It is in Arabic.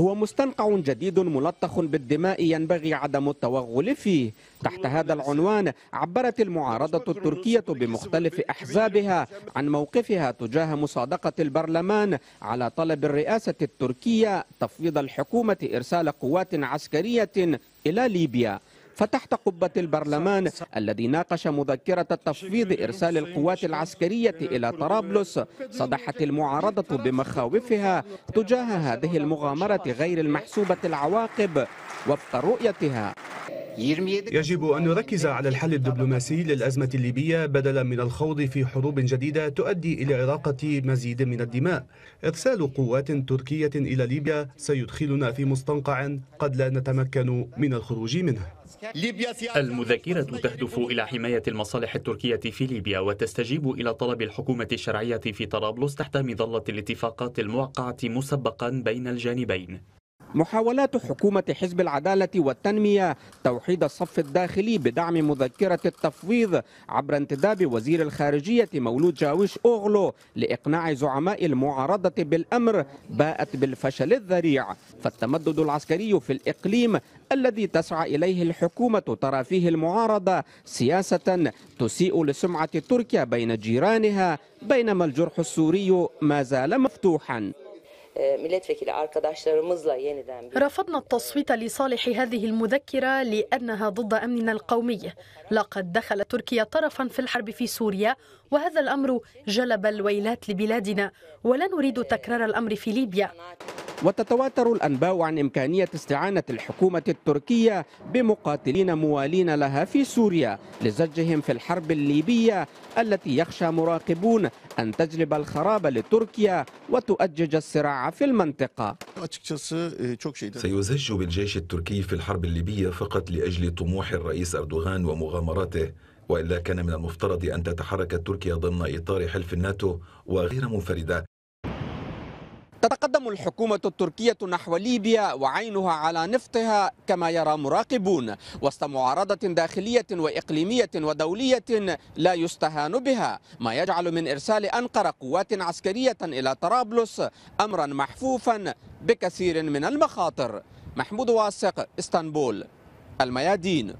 هو مستنقع جديد ملطخ بالدماء ينبغي عدم التوغل فيه. تحت هذا العنوان عبرت المعارضة التركية بمختلف أحزابها عن موقفها تجاه مصادقة البرلمان على طلب الرئاسة التركية تفويض الحكومة إرسال قوات عسكرية إلى ليبيا. فتحت قبة البرلمان الذي ناقش مذكرة تفويض إرسال القوات العسكرية إلى طرابلس. صدحت المعارضة بمخاوفها تجاه هذه المغامرة غير المحسوبة العواقب وفق رؤيتها. يجب أن نركز على الحل الدبلوماسي للأزمة الليبية بدلا من الخوض في حروب جديدة تؤدي إلى إراقة مزيد من الدماء. إرسال قوات تركية إلى ليبيا سيدخلنا في مستنقع قد لا نتمكن من الخروج منه. المذكرة تهدف إلى حماية المصالح التركية في ليبيا وتستجيب إلى طلب الحكومة الشرعية في طرابلس تحت مظلة الاتفاقات الموقعة مسبقا بين الجانبين. محاولات حكومة حزب العدالة والتنمية توحيد الصف الداخلي بدعم مذكرة التفويض عبر انتداب وزير الخارجية مولود جاويش أوغلو لإقناع زعماء المعارضة بالأمر باءت بالفشل الذريع. فالتمدد العسكري في الإقليم الذي تسعى إليه الحكومة ترى فيه المعارضة سياسة تسيء لسمعة تركيا بين جيرانها بينما الجرح السوري ما زال مفتوحا. Arkadaşlarımızla yeniden bir... رفضنا التصويت لصالح هذه المذكرة لأنها ضد أمننا القومي. لقد دخل تركيا طرفا في الحرب في سوريا وهذا الأمر جلب الويلات لبلادنا. ولا نريد تكرار الأمر في ليبيا. وتتواتر الأنباء عن إمكانية استعانة الحكومة التركية بمقاتلين موالين لها في سوريا لزجهم في الحرب الليبية التي يخشى مراقبون أن تجلب الخراب لتركيا وتؤجج الصراع في المنطقة. سيزج بالجيش التركي في الحرب الليبية فقط لأجل طموح الرئيس أردوغان ومغامراته وإلا كان من المفترض أن تتحرك تركيا ضمن إطار حلف الناتو وغير منفردة. تتقدم الحكومة التركية نحو ليبيا وعينها على نفطها كما يرى مراقبون وسط معارضة داخلية وإقليمية ودولية لا يستهان بها ما يجعل من إرسال أنقرة قوات عسكرية إلى طرابلس أمرا محفوفا بكثير من المخاطر. محمود واثق إسطنبول الميادين.